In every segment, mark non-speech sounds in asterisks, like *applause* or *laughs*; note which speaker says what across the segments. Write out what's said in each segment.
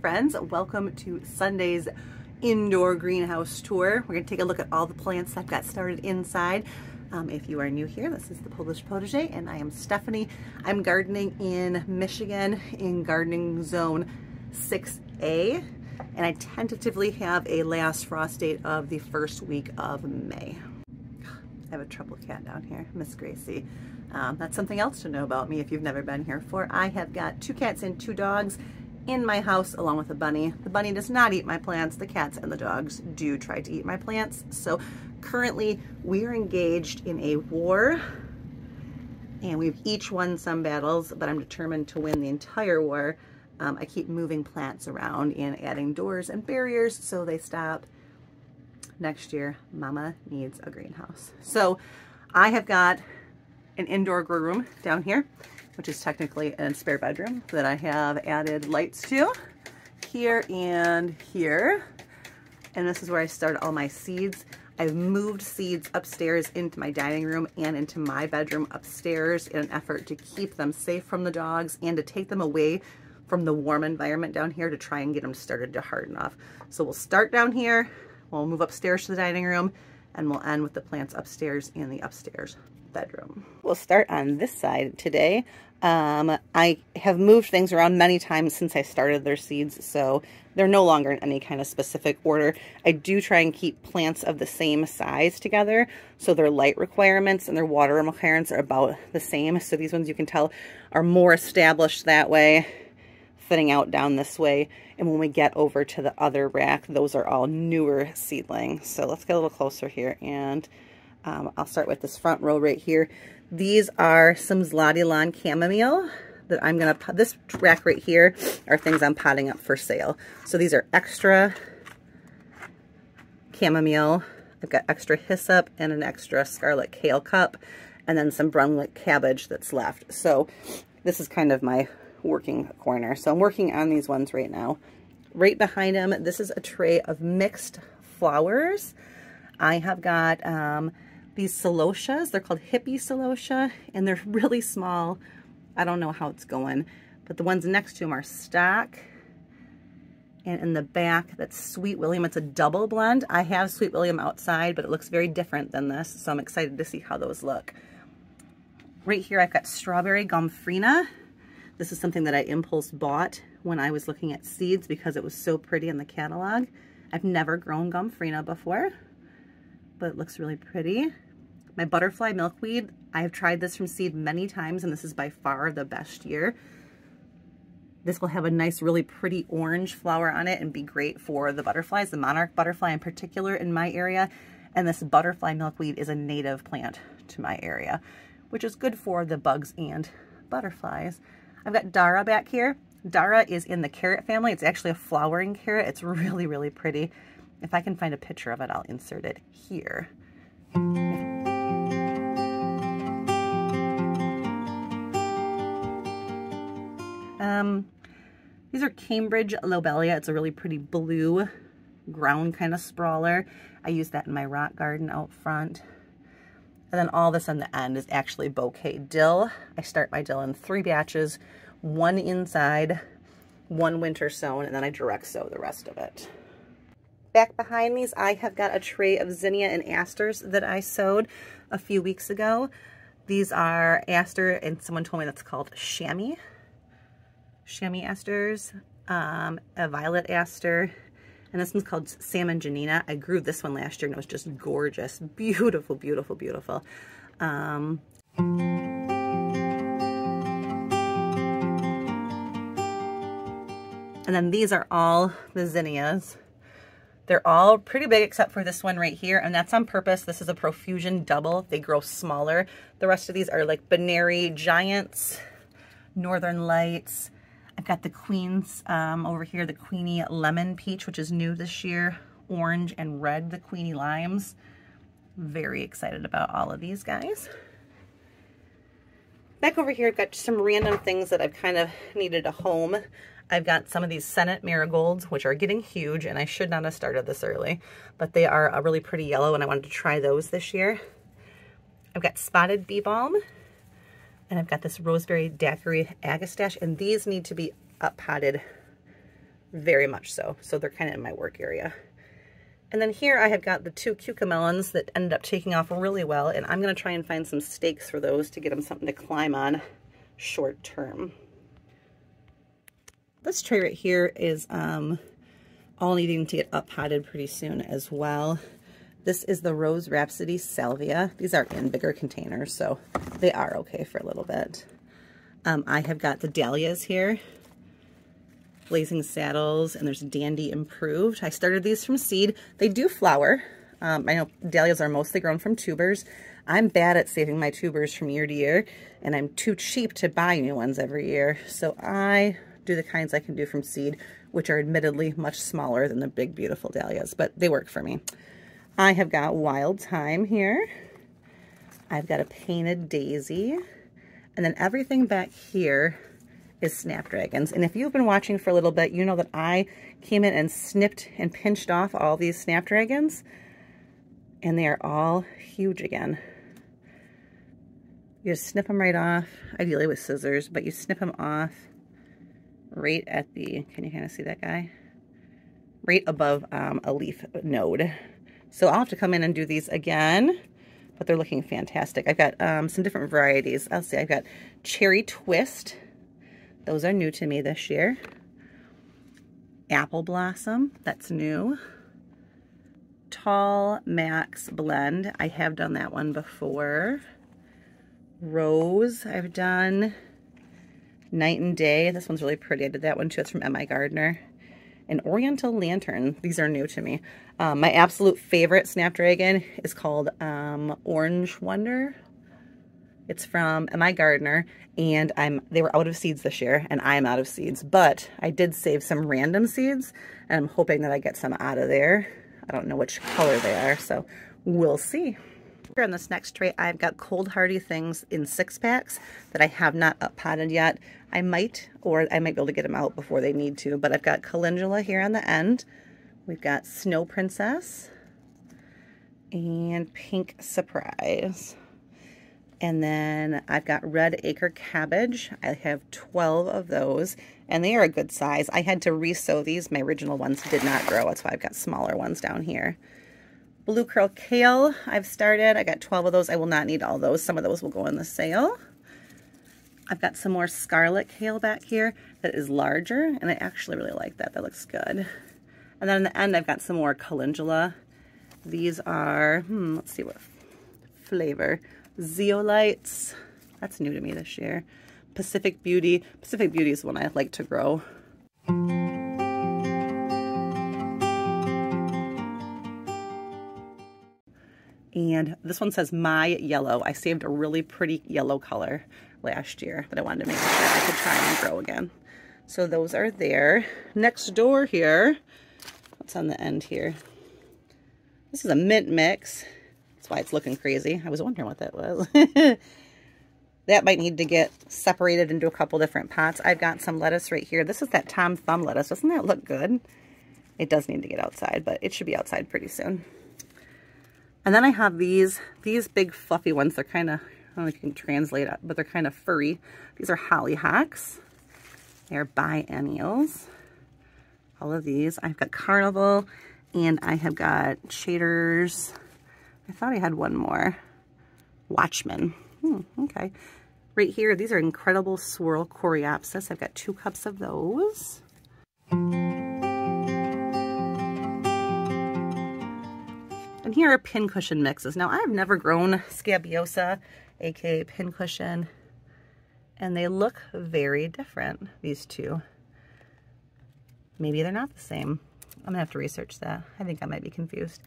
Speaker 1: friends. Welcome to Sunday's indoor greenhouse tour. We're going to take a look at all the plants I've got started inside. Um, if you are new here, this is the Polish Potager and I am Stephanie. I'm gardening in Michigan in gardening zone 6A and I tentatively have a last frost date of the first week of May. I have a trouble cat down here, Miss Gracie. Um, that's something else to know about me if you've never been here before. I have got two cats and two dogs in my house along with a bunny. The bunny does not eat my plants. The cats and the dogs do try to eat my plants. So currently we are engaged in a war and we've each won some battles, but I'm determined to win the entire war. Um, I keep moving plants around and adding doors and barriers so they stop. Next year, mama needs a greenhouse. So I have got an indoor grow room down here, which is technically a spare bedroom that I have added lights to here and here. And this is where I started all my seeds. I've moved seeds upstairs into my dining room and into my bedroom upstairs in an effort to keep them safe from the dogs and to take them away from the warm environment down here to try and get them started to harden off. So we'll start down here, we'll move upstairs to the dining room, and we'll end with the plants upstairs in the upstairs bedroom. We'll start on this side today. Um, I have moved things around many times since I started their seeds, so they're no longer in any kind of specific order. I do try and keep plants of the same size together, so their light requirements and their water requirements are about the same. So these ones you can tell are more established that way, thinning out down this way. And when we get over to the other rack, those are all newer seedlings. So let's get a little closer here and um, I'll start with this front row right here. These are some Zloty Lawn Chamomile that I'm going to, put. this rack right here are things I'm potting up for sale. So these are extra chamomile. I've got extra hyssop and an extra scarlet kale cup and then some Brunswick cabbage that's left. So this is kind of my working corner. So I'm working on these ones right now. Right behind them, this is a tray of mixed flowers. I have got um, these celosias. They're called hippie celosia, and they're *laughs* really small. I don't know how it's going, but the ones next to them are stock. And in the back, that's Sweet William. It's a double blend. I have Sweet William outside, but it looks very different than this, so I'm excited to see how those look. Right here, I've got Strawberry Gomphrena. This is something that I impulse bought when I was looking at seeds because it was so pretty in the catalog. I've never grown Gomphrena before but it looks really pretty. My butterfly milkweed, I have tried this from seed many times and this is by far the best year. This will have a nice, really pretty orange flower on it and be great for the butterflies, the monarch butterfly in particular in my area. And this butterfly milkweed is a native plant to my area, which is good for the bugs and butterflies. I've got Dara back here. Dara is in the carrot family. It's actually a flowering carrot. It's *laughs* really, really pretty. If I can find a picture of it, I'll insert it here. Um, these are Cambridge Lobelia. It's a really pretty blue ground kind of sprawler. I use that in my rock garden out front. And then all this on the end is actually bouquet dill. I start my dill in three batches, one inside, one winter sown, and then I direct sow the rest of it. Back behind these, I have got a tray of zinnia and asters that I sowed a few weeks ago. These are aster, and someone told me that's called chamois. Chamois asters, um, a violet aster, and this one's called Salmon Janina. I grew this one last year, and it was just gorgeous. *laughs* Beautiful, beautiful, beautiful. Um, and then these are all the zinnias. They're all pretty big except for this one right here, and that's on purpose. This is a Profusion double. They grow smaller. The rest of these are like Benary Giants, Northern Lights. I've got the Queens um, over here, the Queenie Lemon Peach, which is new this year, orange and red, the Queenie Limes. Very excited about all of these guys. Back over here, I've got some random things that I've kind of needed a home. I've got some of these Senate marigolds, which are getting huge, and I should not have started this early, but they are a really pretty yellow, and I wanted to try those this year. I've got spotted bee balm, and I've got this roseberry daiquiri agastache, and these need to be up potted very much so. So they're kind of in my work area. And then here I have got the two cucamelons that ended up taking off really well, and I'm to try and find some stakes for those to get them something to climb on short term. This tray right here is um, all needing to get up potted pretty soon as well. This is the Rose Rhapsody Salvia. These are in bigger containers, so they are okay for a little bit. Um, I have got the dahlias here. Blazing Saddles, and there's Dandy Improved. I started these from seed. They do flower. Um, I know dahlias are mostly grown from tubers. I'm bad at saving my tubers from year to year, and I'm too cheap to buy new ones every year. So I do the kinds I can do from seed, which are admittedly much smaller than the big, beautiful dahlias, but they work for me. I have got Wild Thyme here. I've got a Painted Daisy. And then everything back here is snapdragons. And if you've been watching for a little bit, you know that I came in and snipped and pinched off all these snapdragons. And they are all huge again. You just snip them right off, ideally with scissors, but you snip them off right at the, can you kind of see that guy? Right above um, a leaf node. So I'll have to come in and do these again, but they're looking fantastic. I've got um, some different varieties. I'll see, I've got Cherry Twist, those are new to me this year. Apple Blossom, that's new. Tall Max Blend, I have done that one before. Rose, I've done. Night and Day, this one's really pretty. I did that one too, it's from MIgardener. And Oriental Lantern, these are new to me. Um, my absolute favorite Snapdragon is called um, Orange Wonder. It's from MIgardener, and I'm they were out of seeds this year, and I'm out of seeds. But I did save some random seeds, and I'm hoping that I get some out of there. I don't know which color they are, so we'll see. Here on this next tray, I've got Cold Hardy Things in six packs that I have not up potted yet. I might, or I might be able to get them out before they need to, but I've got Calendula here on the end. We've got Snow Princess and Pink Surprise. And then I've got red acre cabbage. I have 12 of those, and they are a good size. I had to resow these. My original ones did not grow. That's why I've got smaller ones down here. Blue curl kale I've started. I got 12 of those. I will not need all those. Some of those will go in the sale. I've got some more scarlet kale back here that is larger, and I actually really like that. That looks good. And then in the end, I've got some more calendula. These are, hmm, let's see what flavor. Zeolights. That's new to me this year. Pacific Beauty. Pacific Beauty is one I like to grow. And this one says My Yellow. I saved a really pretty yellow color last year that I wanted to make sure I could try and grow again. So those are there. Next door here, what's on the end here? This is a mint mix That's why it's looking crazy. I was wondering what that was. *laughs* that might need to get separated into a couple different pots. I've got some lettuce right here. This is that Tom Thumb lettuce. Doesn't that look good? It does need to get outside, but it should be outside pretty soon. And then I have these, these big fluffy ones. They're kind of, I don't know if you can translate it, but they're kind of furry. These are hollyhocks. They're biennials. All of these. I've got carnival and I have got Chater's. I thought I had one more. Watchman. Hmm, okay. Right here, these are incredible swirl coreopsis. I've got two cups of those. And here are pincushion mixes. Now, I've never grown scabiosa, aka pincushion, and they look very different, these two. Maybe they're not the same. I'm gonna have to research that. I think I might be confused.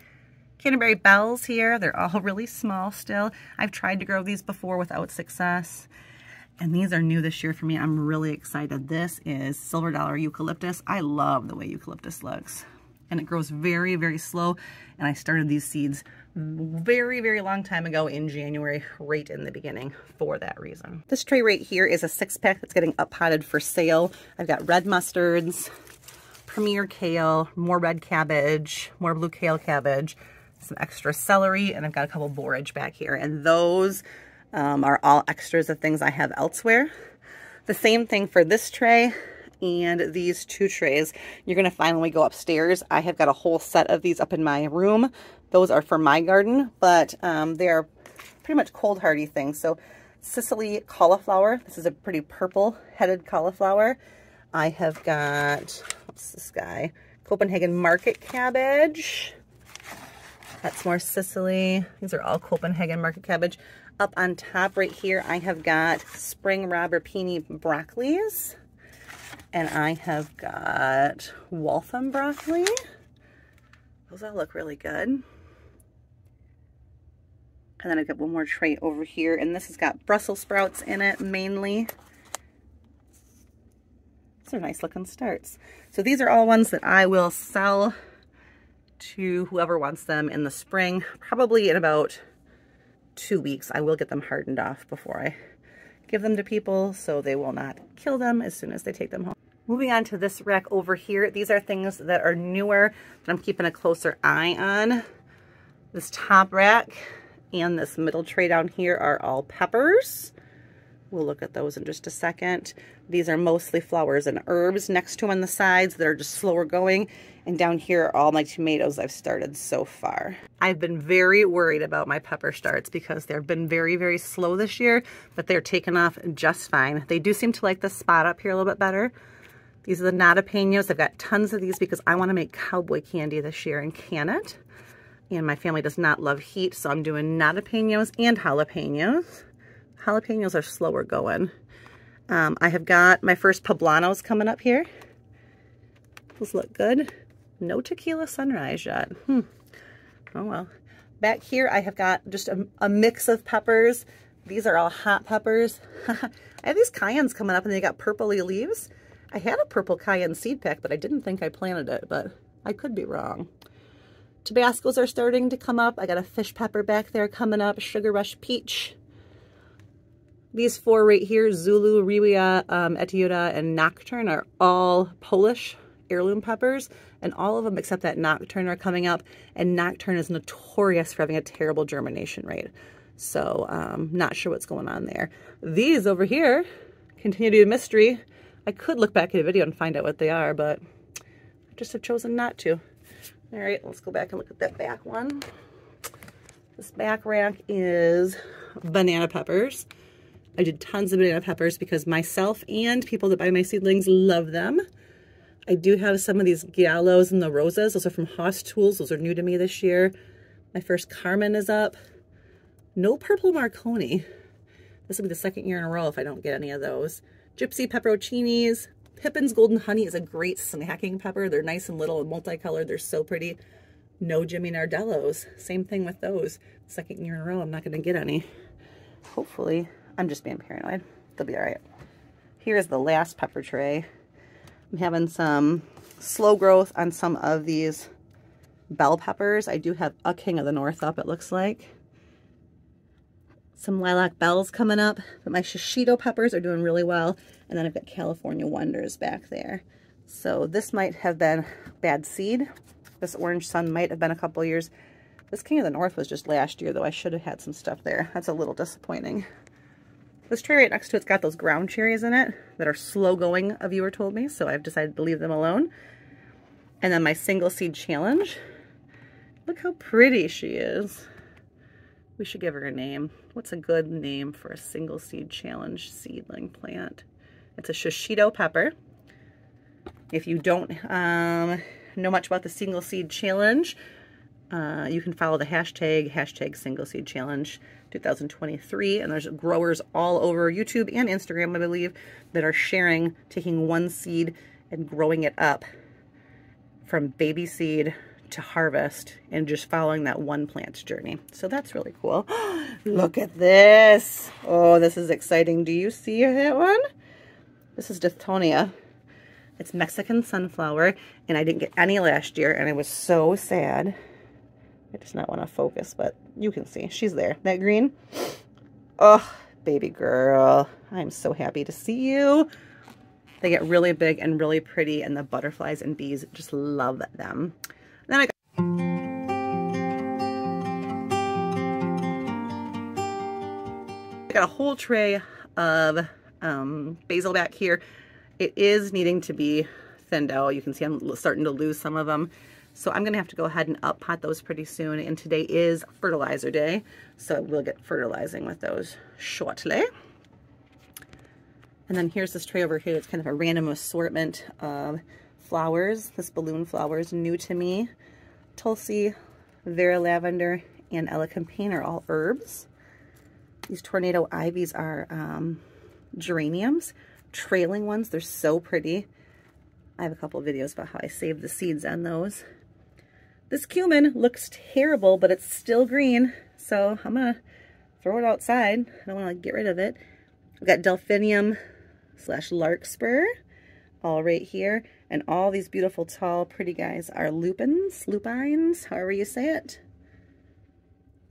Speaker 1: Canterbury Bells here. They're all *laughs* really small still. I've tried to grow these before without success. And these are new this year for me. I'm really excited. This is Silver Dollar Eucalyptus. I love the way eucalyptus looks. And it grows very, very slow. And I started these seeds very, very long time ago in January, right in the beginning for that reason. This tray right here is a six pack that's getting up potted for sale. I've got red mustards, premier kale, more red cabbage, more blue kale cabbage, some extra celery, and I've got a couple borage back here. And those um, are all extras of things I have elsewhere. The same thing for this tray. And these two trays you're going to find when we go upstairs. I have got a whole set of these up in my room. Those are for my garden, but um, they're pretty much cold hardy things. So Sicily cauliflower. This is a pretty purple headed cauliflower. I have got, what's this guy? Copenhagen market cabbage. That's more Sicily. These are all Copenhagen market cabbage. Up on top right here, I have got spring Robertini broccolis. And I have got Waltham broccoli. Those all look really good. And then I've got one more tray over here. And this has got Brussels sprouts in it mainly. These are nice looking starts. So these are all ones that I will sell to whoever wants them in the spring, probably in about two weeks. I will get them hardened off before I give them to people so they will not kill them as soon as they take them home. Moving on to this rack over here, these are things that are newer that I'm keeping a closer eye on. This top rack and this middle tray down here are all peppers. We'll look at those in just a second. These are mostly flowers and herbs next to them on the sides that are just slower going. And down here are all my tomatoes I've started so far. I've been very worried about my pepper starts because they've been very, very slow this year, but they're taking off just fine. They do seem to like the spot up here a little bit better. These are the nadapenos. I've got tons of these because I want to make cowboy candy this year and can it. And my family does not love heat, so I'm doing nadapenos and jalapenos. Jalapenos are slower going. Um, I have got my first poblanos coming up here. Those look good. No tequila sunrise yet. Hmm. Oh well. Back here I have got just a, a mix of peppers. These are all hot peppers. *laughs* I have these cayennes coming up and they got purpley leaves. I had a purple cayenne seed pack, but I didn't think I planted it, but I could be wrong. Tabascos are starting to come up. I got a fish pepper back there coming up, Sugar Rush Peach. These four right here, Zulu, Riwia, um, Etiuda, and Nocturne are all Polish heirloom peppers, and all of them except that Nocturne are coming up, and Nocturne is notorious for having a terrible germination rate. So, um, not sure what's going on there. These over here continue to be a mystery. I could look back at a video and find out what they are, but I just have chosen not to. All right, let's go back and look at that back one. This back rack is banana peppers. I did tons of banana peppers because myself and people that buy my seedlings love them. I do have some of these Giallos and the Rosas. Those are from Hoss Tools. Those are new to me this year. My first Carmen is up. No Purple Marconi. This will be the second year in a row if I don't get any of those. Gypsy Pepperoncinis. Pippin's Golden Honey is a great snacking pepper. They're nice and little and multicolored. They're so pretty. No Jimmy Nardellos. Same thing with those. Second year in a row, I'm not going to get any. Hopefully. I'm just being paranoid. They'll be all right. Here's the last pepper tray. I'm having some slow growth on some of these bell peppers. I do have a King of the North up, it looks like. Some lilac bells coming up, but my shishito peppers are doing really well. And then I've got California Wonders back there. So this might have been bad seed. This orange sun might have been a couple years. This King of the North was just last year, though I should have had some stuff there. That's a little disappointing. This tray right next to it's got those ground cherries in it that are slow going, a viewer told me, so I've decided to leave them alone. And then my single seed challenge. Look how pretty she is. We should give her a name. What's a good name for a single seed challenge seedling plant? It's a shishito pepper. If you don't um, know much about the single seed challenge, uh, you can follow the hashtag, hashtag single seed challenge 2023. And there's growers all over YouTube and Instagram, I believe, that are sharing taking one seed and growing it up from baby seed to harvest and just following that one plant's journey. So that's really cool. *gasps* Look at this. Oh, this is exciting. Do you see that one? This is Tithonia. It's Mexican sunflower, and I didn't get any last year, and I was so sad. I just not want to focus, but you can see. She's there. That green. Oh, baby girl. I'm so happy to see you. They get really big and really pretty, and the butterflies and bees just love them. Then I got got a whole tray of um, basil back here. It is needing to be thinned out. You can see I'm starting to lose some of them. So I'm going to have to go ahead and up pot those pretty soon. And today is fertilizer day. So we'll get fertilizing with those shortly. And then here's this tray over here. It's kind of a random assortment of flowers. This balloon flower is new to me. Tulsi, Vera Lavender, and Elecampane are all herbs. These tornado ivies are um, geraniums, trailing ones. They're so pretty. I have a couple videos about how I saved the seeds on those. This cumin looks terrible, but it's still green. So I'm to throw it outside. I don't want to get rid of it. I've got delphinium slash larkspur all right here. And all these beautiful, tall, pretty guys are lupins, lupines, however you say it.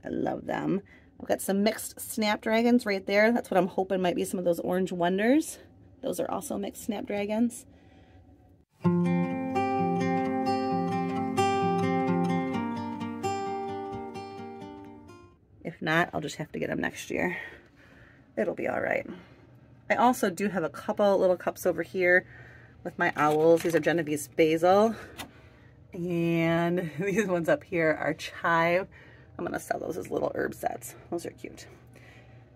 Speaker 1: I love them. I've got some mixed snapdragons right there. That's what I'm hoping might be some of those orange wonders. Those are also mixed snapdragons. Not, I'll just have to get them next year. It'll be all right. I also do have a couple little cups over here with my owls. These are Genovese basil. And *laughs* these ones up here are chive. I'm going to sell those as little herb sets. Those are cute.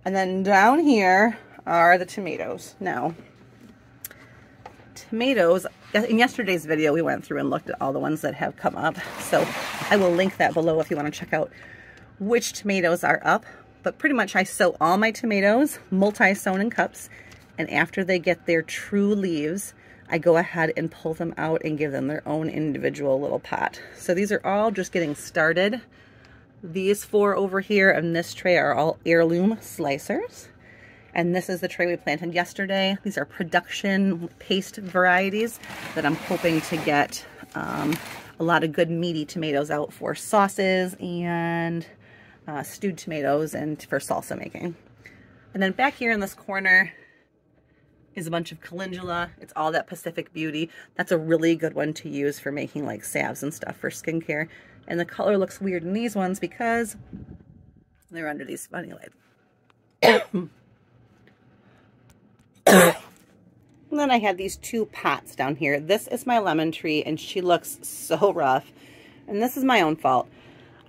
Speaker 1: And then down here are the tomatoes. Now, tomatoes, in yesterday's video, we went through and looked at all the ones that have come up. So I will link that below if you want to check out which tomatoes are up. But pretty much I sow all my tomatoes, multi-sown in cups. And after they get their true leaves, I go ahead and pull them out and give them their own individual little pot. So these are all just getting started. These four over here and this tray are all heirloom slicers. And this is the tray we planted yesterday. These are production paste varieties that I'm hoping to get um, a lot of good meaty tomatoes out for sauces and uh, stewed tomatoes and for salsa making. And then back here in this corner, is a bunch of calendula. It's all that Pacific Beauty. That's a really good one to use for making like salves and stuff for skincare. And the color looks weird in these ones because they're under these funny lights. *coughs* and then I have these two pots down here. This is my lemon tree and she looks so rough. And this is my own fault.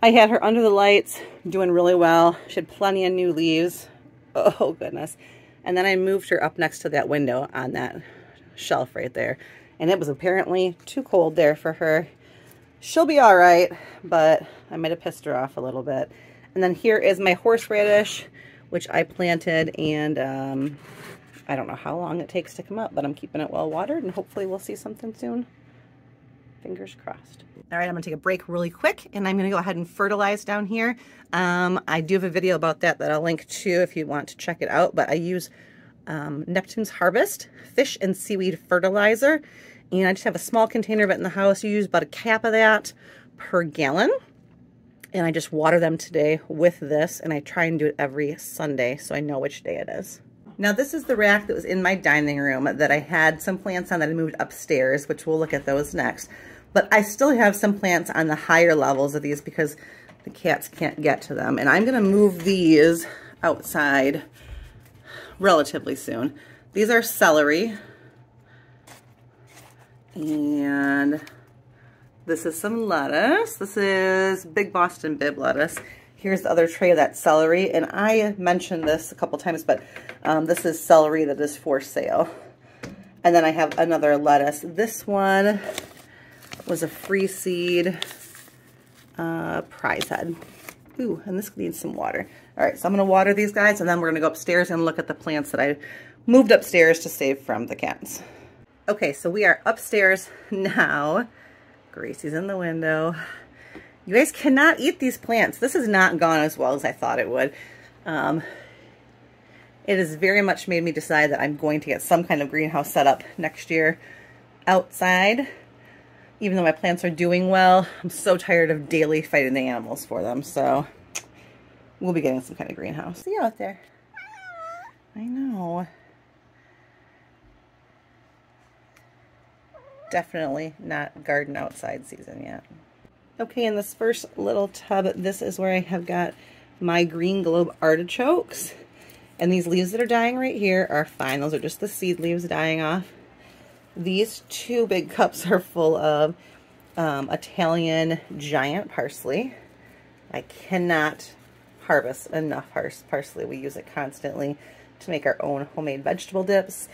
Speaker 1: I had her under the lights doing really well. She had plenty of new leaves. Oh goodness. And then I moved her up next to that window on that shelf right there. And it was apparently too cold there for her. She'll be all right, but I might have pissed her off a little bit. And then here is my horseradish, which I planted, and um, I don't know how long it takes to come up, but I'm keeping it well watered, and hopefully we'll see something soon. Fingers crossed. All right, I'm gonna take a break really quick and I'm gonna go ahead and fertilize down here. Um, I do have a video about that that I'll link to if you want to check it out, but I use um, Neptune's Harvest fish and seaweed fertilizer. And I just have a small container of it in the house. You use about a cap of that per gallon. And I just water them today with this, and I try and do it every Sunday so I know which day it is. Now this is the rack that was in my dining room that I had some plants on that I moved upstairs, which we'll look at those next. But I still have some plants on the higher levels of these because the cats can't get to them. And I'm going to move these outside relatively soon. These are celery. And this is some lettuce. This is Big Boston Bibb lettuce. Here's the other tray of that celery. And I mentioned this a couple times, but um, this is celery that is for sale. And then I have another lettuce. This one was a free seed uh, prize head. Ooh, and this needs some water. All right, so I'm going to water these guys, and then we're going to go upstairs and look at the plants that I moved upstairs to save from the cats. Okay, so we are upstairs *laughs* now. Gracie's in the window. You guys cannot eat these plants. This has not gone as well as I thought it would. Um, it has very much made me decide that I'm going to get some kind of greenhouse set up next year outside even though my plants are doing well, I'm so tired of daily fighting the animals for them. So we'll be getting some kind of greenhouse. See you out there. I know. Definitely not garden outside season yet. Okay, in this first little tub, this is where I have got my green globe artichokes. And these leaves that are dying right here are fine. Those are just the seed leaves dying off. These two big *laughs* cups are full of um, Italian giant parsley. I cannot harvest enough pars parsley. We use it constantly to make our own homemade vegetable dips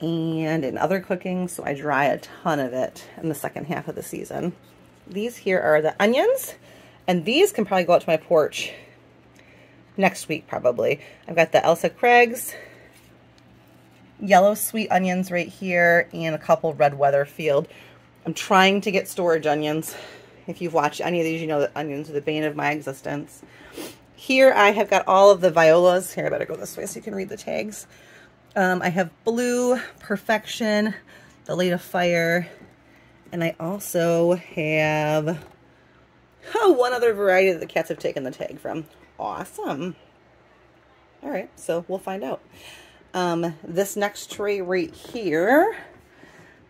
Speaker 1: and in other cooking, so I dry a ton of it in the second half of the season. These here are the onions, and these can probably go out to my porch next week probably. I've got the Ailsa Craig's yellow sweet onions right here and a couple red Wethersfield. I'm trying to get storage onions. If you've watched any of these, you know that onions are the bane of my existence. Here I have got all of the violas. Here, I better go this way so you can read the tags. Um, I have Blue, Perfection, The Late of Fire, and I also have oh, one other variety that the cats have taken the tag from. Awesome. All right, so we'll find out. Um, this next tray right here,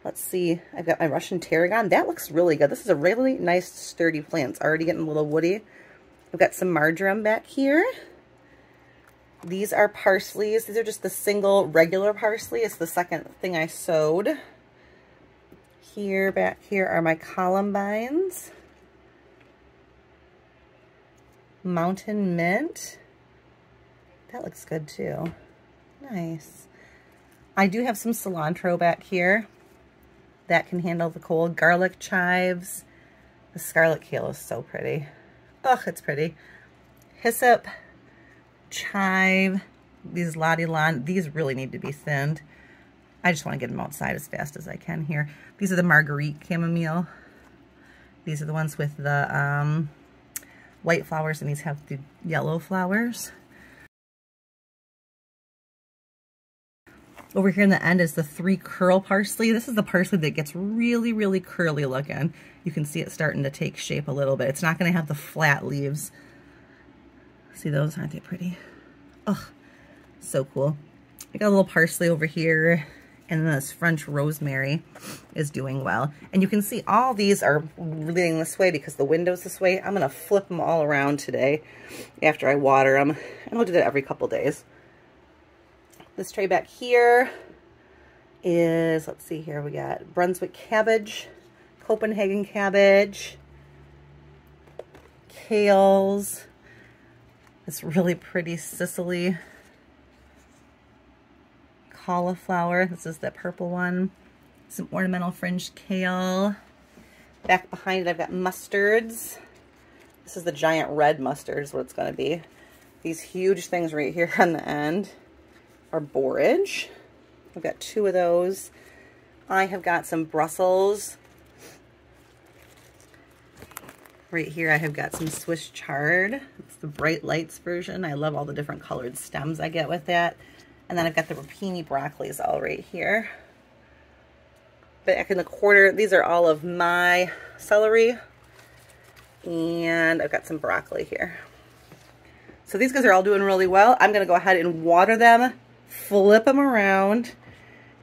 Speaker 1: let's see, I've got my Russian tarragon. That looks really good. This is a really nice sturdy plant. It's already getting a little woody. I've got some marjoram back here. These are parsleys. These are just the single regular parsley. It's the second thing I sowed. Here, back here are my columbines. Mountain mint. That looks good too. Nice. I do have some cilantro back here that can handle the cold. Garlic chives. The scarlet kale is so pretty. Ugh, it's pretty. Hyssop chive, these Lottie lon. these really need to be thinned. I just want to get them outside as fast as I can here. These are the Marguerite chamomile. These are the ones with the um, white flowers, and these have the yellow flowers. Over here in the end is the three curl parsley. This is the parsley that gets really, really curly looking. You can see it starting to take shape a little bit. It's not going to have the flat leaves See those? Aren't they pretty? Oh, so cool. I got a little parsley over here and this French rosemary is doing well. And you can see all these are leaning this way because the window's this way. I'm going to flip them all around today after I water them. And I'll do that every couple days. This tray back here is, let's see here, we got Brunswick cabbage, Copenhagen cabbage, kales, this really pretty Sicily cauliflower. This is the purple one. Some ornamental fringed kale. Back behind it, I've got mustards. This is the giant red mustard is what it's going to be. These huge things right here *laughs* on the end are borage. I've got two of those. I have got some Brussels Right here I have got some Swiss chard. It's the Bright Lights version. I love all the different colored stems I get with that. And then I've got the rapini broccolis all right here. Back in the corner, these are all of my celery. And I've got some broccoli here. So these guys are all doing really well. I'm going to go ahead and water them, flip them around,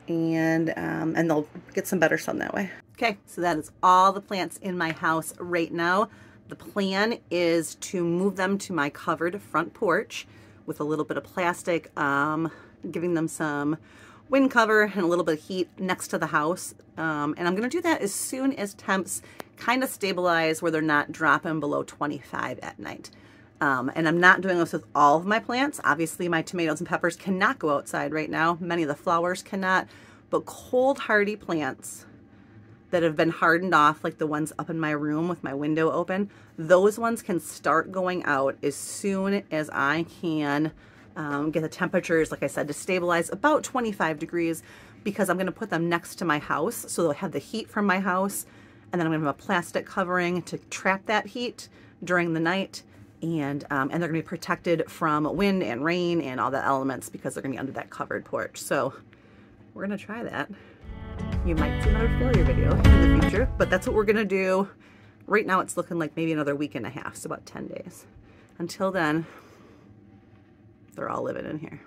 Speaker 1: and, um, and they'll get some better sun that way. Okay, so that is all the plants in my house right now. The plan is to move them to my covered front porch with a little bit of plastic, um, giving them some wind cover and a little bit of heat next to the house. Um, and I'm going to do that as soon as temps kind of stabilize where they're not dropping below 25 at night. Um, and I'm not doing this with all of my plants. Obviously, my tomatoes and peppers cannot go outside right now. Many of the flowers cannot. But cold hardy plants that have been hardened off, like the ones up in my room with my window open, those ones can start going out as soon as I can um, get the temperatures, like I said, to stabilize about 25 degrees because I'm going to put them next to my house so they'll have the heat from my house and then I'm going to have a plastic covering to trap that heat during the night and um, and they're going to be protected from wind and rain and all the elements because they're going to be under that covered porch. So we're going to try that you might see another failure video in the future, but that's what we're gonna do. Right now it's looking like maybe another week and a half, so about 10 days. Until then, they're all living in here.